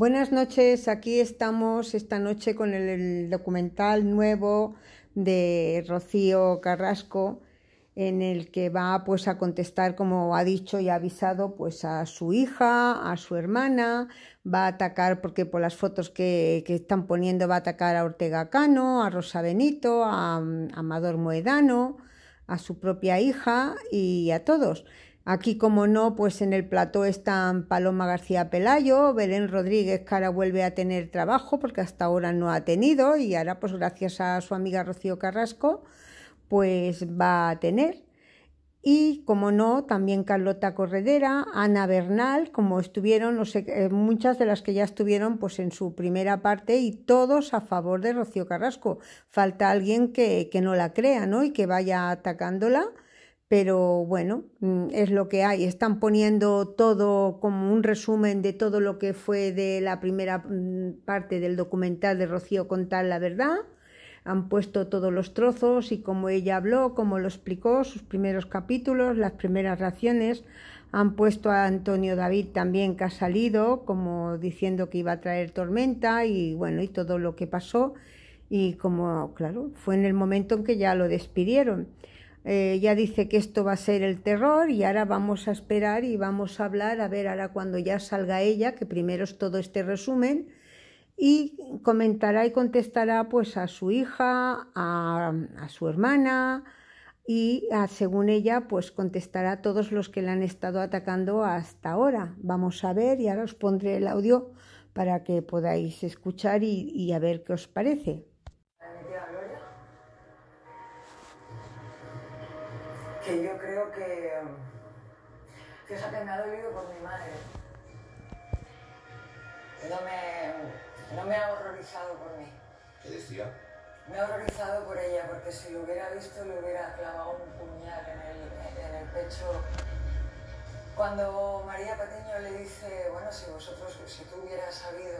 Buenas noches, aquí estamos esta noche con el, documental nuevo de Rocío Carrasco en el que va pues a contestar como ha dicho y ha avisado pues a su hija, a su hermana, va a atacar porque por las fotos que, están poniendo va a atacar a Ortega Cano, a Rosa Benito, a Amador Moedano, a su propia hija y a todos. Aquí, como no, pues en el plató están Paloma García Pelayo, Belén Rodríguez, que ahora vuelve a tener trabajo porque hasta ahora no ha tenido y ahora, pues gracias a su amiga Rocío Carrasco, pues va a tener. Y, como no, también Carlota Corredera, Ana Bernal, como estuvieron, no sé, eh, muchas de las que ya estuvieron pues en su primera parte y todos a favor de Rocío Carrasco. Falta alguien que, que no la crea, ¿no? Y que vaya atacándola pero bueno, mm, es lo que hay. Están poniendo todo como un resumen de todo lo que fue de la primera mm, parte del documental de Rocío Contar la verdad. Han puesto todos los trozos y cómo ella habló, cómo lo explicó, sus primeros capítulos, las primeras reacciones. Han puesto a Antonio David también que ha salido, como diciendo que iba a traer tormenta y bueno, y todo lo que pasó. Y como, claro, fue en el momento en que ya lo despidieron. Eh, ya dice que esto va a ser el terror y ahora vamos a esperar y vamos a hablar, a ver ahora cuando ya salga ella, que primero es todo este resumen, y comentará y contestará pues a su hija, a, su hermana y según ella pues contestará a todos los que le han estado atacando hasta ahora. Vamos a ver y ahora os pondré el audio para que podáis escuchar y a ver qué os parece. Que yo creo que, fíjate, me ha dolido por mi madre. No me, no me ha horrorizado por mí. ¿Qué decía? Me ha horrorizado por ella, porque si lo hubiera visto le hubiera clavado un puñal en el, en el pecho. Cuando María Patiño le dice, bueno, si vosotros, si tú hubieras sabido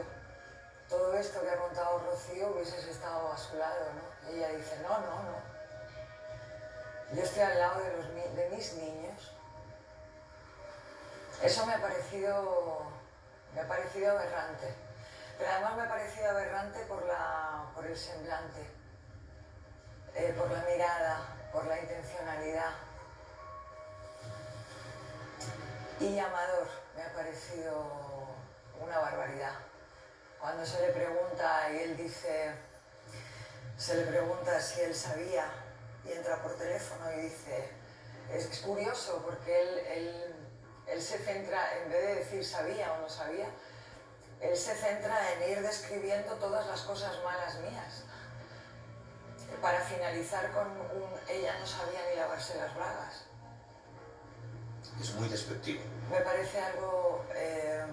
todo esto que ha contado Rocío, hubieses estado a su lado, ¿no? Y ella dice, no, no, no. Yo estoy al lado de, mis niños. Eso me ha parecido, me ha parecido aberrante. Pero además me ha parecido aberrante por, la, por el semblante, eh, por la mirada, por la intencionalidad. Y Amador me ha parecido una barbaridad. Cuando se le pregunta y él dice, se le pregunta si él sabía y entra por teléfono y dice, es, curioso porque él, él, se centra, en vez de decir sabía o no sabía, él se centra en ir describiendo todas las cosas malas mías. Para finalizar con un ella no sabía ni lavarse las bragas. Es muy despectivo. Me parece algo. Eh,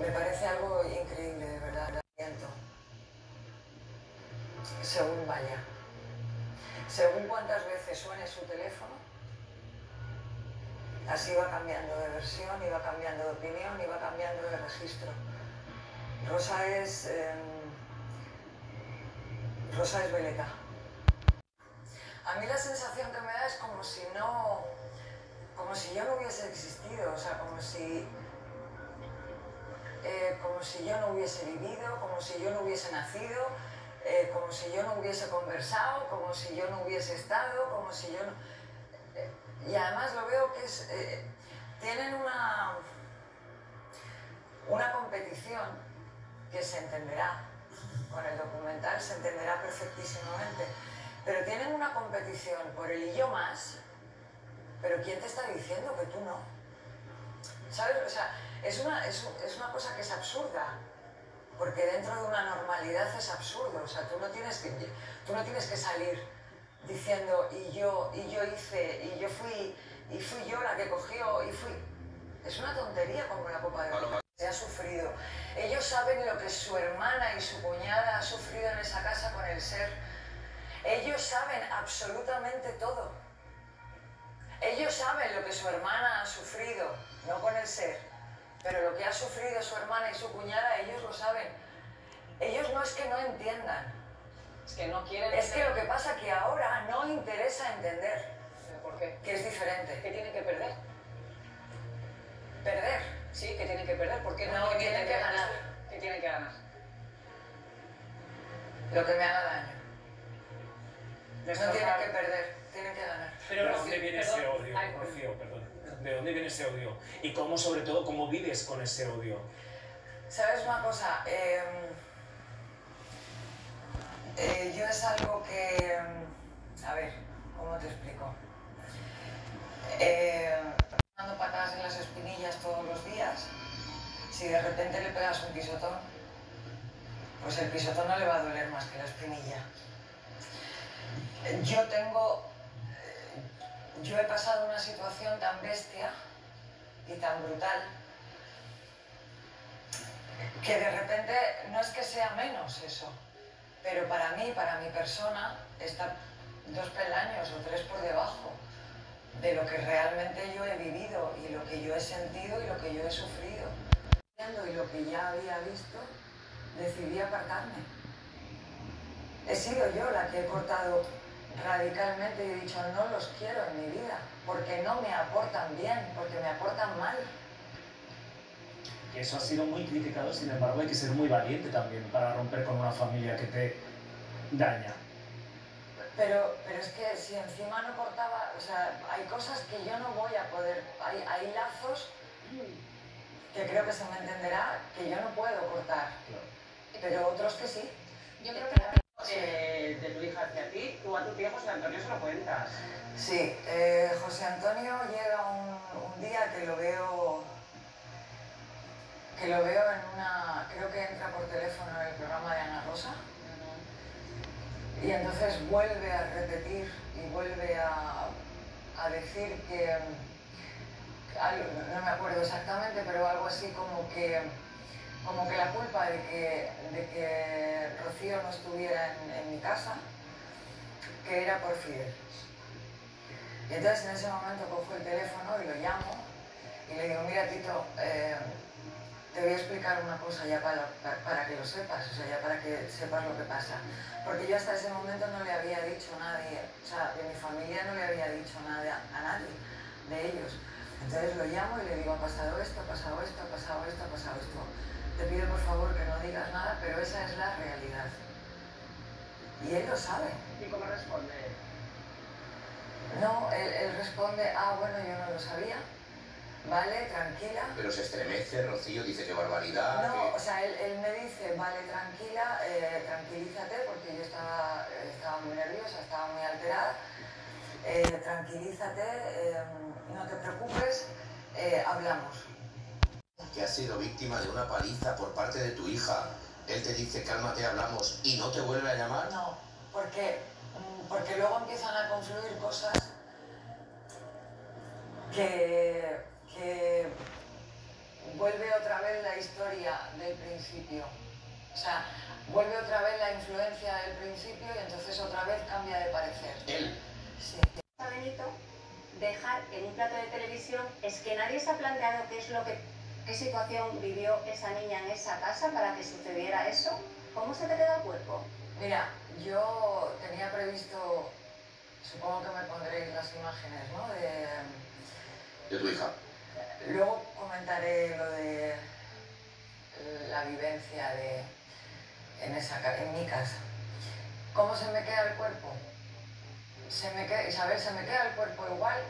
me parece algo increíble, de verdad según vaya. Según cuántas veces suene su teléfono, así va cambiando de versión, va cambiando de opinión, va cambiando de registro. Rosa es... Em, Rosa es Beleta. A mí la sensación que me da es como si no... como si yo no hubiese existido, o sea, como si... Eh, como si yo no hubiese vivido, como si yo no hubiese nacido, eh, como si yo no hubiese conversado, como si yo no hubiese estado, como si yo no... Eh, y además lo veo que es, eh, tienen una, una competición que se entenderá, con el documental se entenderá perfectísimamente, pero tienen una competición por el y yo más, pero ¿quién te está diciendo que tú no? ¿Sabes? O sea, es una, es una cosa que es absurda porque dentro de una normalidad es absurdo, o sea, tú no tienes que, tú no tienes que salir diciendo y yo, y yo hice, y yo fui, y fui yo la que cogió, y fui... Es una tontería como la Copa de Oro. Se ha sufrido. Ellos saben lo que su hermana y su cuñada ha sufrido en esa casa con el ser. Ellos saben absolutamente todo. Ellos saben lo que su hermana ha sufrido, no con el ser pero lo que ha sufrido su hermana y su cuñada, ellos lo saben. Ellos no es que no entiendan. Es que no quieren. Es que lo que pasa es que ahora no interesa entender. ¿Por qué? Que es diferente. ¿Qué tienen que perder? Perder. Sí, que tienen que perder. ¿Por qué no, No, que tienen que ganar. Que tienen que ganar. Lo que me haga daño. No tienen que perder, tienen que ganar. Pero ¿de dónde viene perdón. ese odio, Rocío? Perdón. ¿De dónde viene ese odio? Y cómo, sobre todo, cómo vives con ese odio. ¿Sabes una cosa? Eh, eh, yo es algo que... A ver, ¿cómo te explico? Eh, dando patadas en las espinillas todos los días, si de repente le pegas un pisotón, pues el pisotón no le va a doler más que la espinilla. Yo tengo... Yo he pasado una situación tan bestia y tan brutal que de repente no es que sea menos eso, pero para mí, para mi persona, está dos peldaños o tres por debajo de lo que realmente yo he vivido y lo que yo he sentido y lo que yo he sufrido. Y lo que ya había visto, decidí apartarme. He sido yo la que he cortado radicalmente y he dicho no los quiero en mi vida, porque no me aportan bien, porque me aportan mal. Que eso ha sido muy criticado, sin embargo, hay que ser muy valiente también para romper con una familia que te daña. Pero, pero es que si encima no cortaba, o sea, hay cosas que yo no voy a poder, hay, hay lazos que creo que se me entenderá que yo no puedo cortar, pero otros que sí. Yo creo que la eh, de tu hija hacia ti, tú a tu tío José Antonio se lo cuentas. Sí, eh, José Antonio llega un, un día que lo veo, que lo veo en una, creo que entra por teléfono en el programa de Ana Rosa. Y entonces vuelve a repetir y vuelve a, a decir que, algo, no me acuerdo exactamente, pero algo así como que, como que la culpa de que, de que Rocío no estuviera en, mi casa, que era por Fidel. Y entonces en ese momento cojo el teléfono y lo llamo y le digo, mira Tito, eh, te voy a explicar una cosa ya para, para, para que lo sepas, o sea, ya para que sepas lo que pasa. Porque yo hasta ese momento no le había dicho a nadie, o sea, de mi familia no le había dicho nada a nadie de ellos. Entonces lo llamo y le digo, ha pasado esto, ha pasado esto, ha pasado esto, ha pasado esto. Te pido por favor que no digas nada, pero esa es la realidad. Y él lo sabe. ¿Y cómo responde? No, él, él responde, ah, bueno, yo no lo sabía. Vale, tranquila. Pero se estremece, Rocío dice que barbaridad. No, o sea, él, él me dice, vale, tranquila, eh, tranquilízate, porque yo estaba, estaba muy nerviosa, estaba muy alterada. Eh, tranquilízate, eh, no te preocupes, eh, hablamos. Que has sido víctima de una paliza por parte de tu hija. Él te dice, cálmate, hablamos, y no te vuelve a llamar. No, porque, mm, porque luego empiezan a confluir cosas que, que vuelve otra vez la historia del principio. O sea, vuelve otra vez la influencia del principio y entonces otra vez cambia de parecer. Él. Sí. a Benito dejar en un plato de televisión es que nadie se ha planteado qué es lo que qué situación vivió esa niña en esa casa para que sucediera eso. ¿Cómo se te queda el cuerpo? Mira, yo tenía previsto, supongo que me pondréis las imágenes, ¿no? De, De tu hija. luego comentaré lo de la vivencia de, en, esa, en mi casa. ¿Cómo se me queda el cuerpo? Se me queda, Isabel, se me queda el cuerpo igual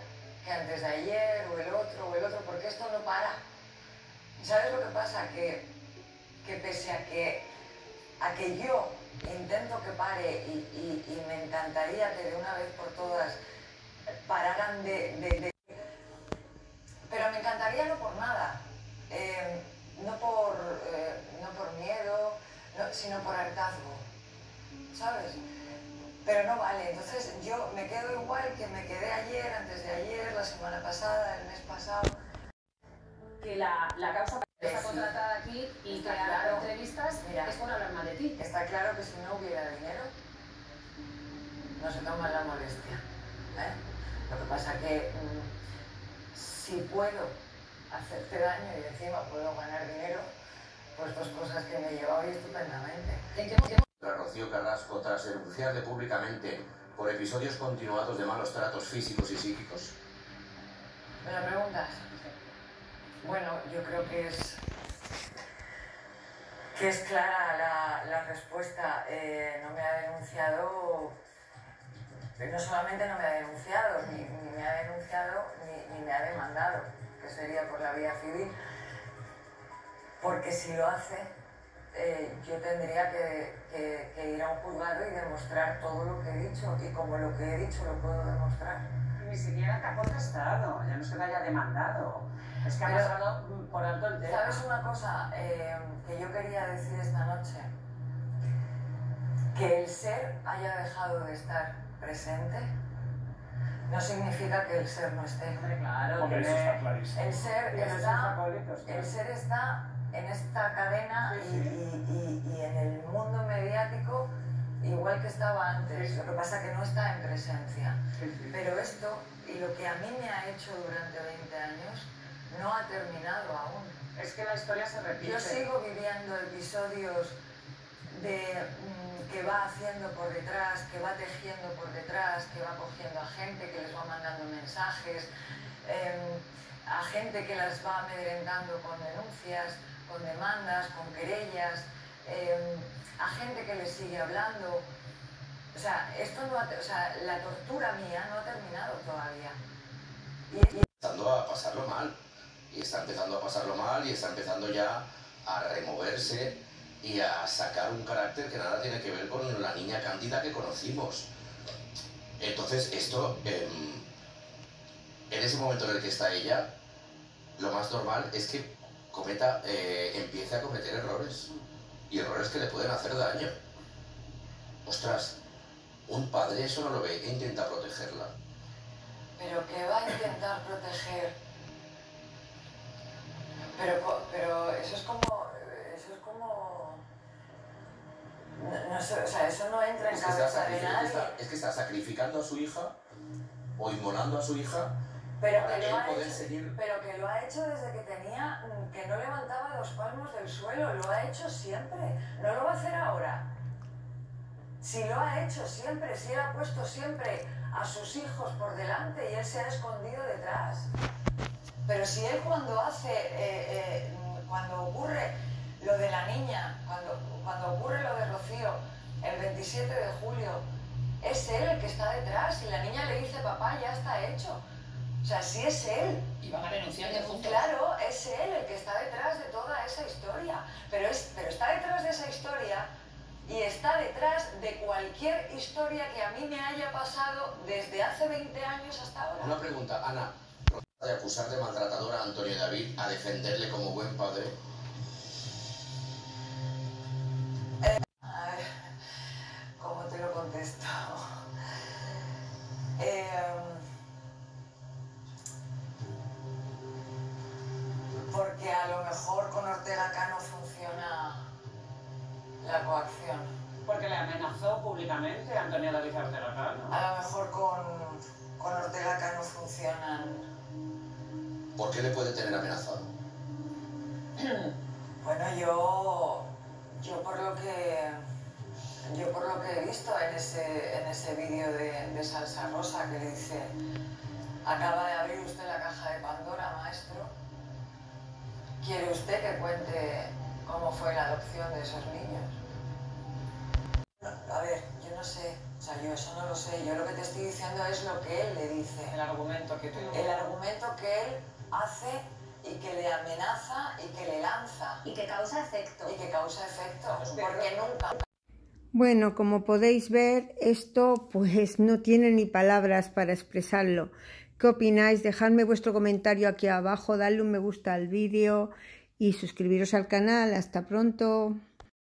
que antes de ayer o el otro o el otro, porque esto no para. ¿Sabes lo que pasa? Que, que pese a que, a que yo intento que pare y, y- me encantaría que de una vez por todas pararan de- de- pero me encantaría no por nada, eh, no, por, eh, no por miedo, no- sino por hartazgo, ¿sabes? Pero no vale, entonces yo me quedo igual que me quedé ayer, antes de ayer, la semana pasada, el mes pasado. Que la, la causa está Sí. contratada aquí y que Está ha claro. dado entrevistas Mira. es por hablar mal de ti. Está claro que si no hubiera dinero, no se toman la molestia. ¿eh? Lo que pasa que mm, si puedo hacerte daño y encima puedo ganar dinero, pues dos cosas que me lleva hoy estupendamente. ¿En qué, qué Tras Rocío Carrasco, tras denunciarle públicamente por episodios continuados de malos tratos físicos y psíquicos. ¿Me lo preguntas? Bueno, yo creo que es que es clara la, la respuesta. Eh, no me ha denunciado, no solamente no me ha denunciado, ni, me ha denunciado, ni, me ha demandado, que sería por la vía civil, porque si lo hace, eh, yo tendría que ir a un juzgado y demostrar todo lo que he dicho, y como lo que he dicho lo puedo demostrar. Ni siquiera te ha contestado, ya no es que te haya demandado. Es que ha pasado por alto el tema. ¿Sabes una cosa eh, que yo quería decir esta noche? Que el ser haya dejado de estar presente no significa que el ser no esté. Hombre, claro, Hombre, eso está clarísimo. El ser está, el ser está en esta cadena y, y- y- y en el mundo mediático igual que estaba antes. Lo que pasa que no está en presencia. Pero esto y lo que a mí me ha hecho durante 20 años no ha terminado aún. Es que la historia se repite. Yo sigo viviendo episodios de mm, que va haciendo por detrás, que va tejiendo por detrás, que va cogiendo a gente, que les va mandando mensajes, em, a gente que las va amedrentando con denuncias, con demandas, con querellas, em, a gente que les sigue hablando. O sea, esto no o sea, la tortura mía no ha terminado todavía. Y- y empezando a pasarlo mal. Y está empezando a pasarlo mal y está empezando ya a removerse y a sacar un carácter que nada tiene que ver con la niña cándida que conocimos. Entonces, esto, em, en ese momento en el que está ella, lo más normal es que cometa, eh, empiece a cometer errores. Y errores que le pueden hacer daño. Ostras, un padre eso no lo ve e intenta protegerla. Pero que va a intentar proteger. Pero, pero eso es como. Eso es como. No, no sé, o sea, eso no entra en Es cabeza de nadie. está- es que está sacrificando a su hija o inmolando a su hija Pero para que, él lo ha hecho, seguir. pero que lo ha hecho desde que tenía. mm, que no levantaba dos palmos del suelo. Lo ha hecho siempre. No lo va a hacer ahora. Si lo ha hecho siempre, si él ha puesto siempre a sus hijos por delante y él se ha escondido detrás. Pero si él cuando hace, eh, eh, cuando ocurre lo de la niña, cuando, cuando ocurre lo de Rocío, el 27 de julio, es él el que está detrás y la niña le dice, papá, ya está hecho. O sea, si es él, Y van a denunciarte juntos. Claro, es él el que está detrás de toda esa historia, pero, es, pero está detrás de esa historia y está detrás de cualquier historia que a mí me haya pasado desde hace 20 años hasta ahora. Una pregunta, Ana. De acusar de maltratador a Antonio David, a defenderle como buen padre. Qué le puede tener amenazado? Bueno, yo, yo por lo que yo por lo que he visto en ese, en ese vídeo de, de Salsa Rosa que le dice acaba de abrir usted la caja de Pandora, maestro. ¿Quiere usted que cuente cómo fue la adopción de esos niños? No, a ver, yo no sé, o sea, yo eso no lo sé. Yo lo que te estoy diciendo es lo que él le dice. El argumento que te El argumento que él hace y que le amenaza y que le lanza Y que causa efecto. y que causa efecto, porque nunca Bueno, como podéis ver, esto pues no tiene ni palabras para expresarlo. ¿Qué opináis? Dejadme vuestro comentario aquí abajo, dadle un me gusta al vídeo y suscribiros al canal. Hasta pronto.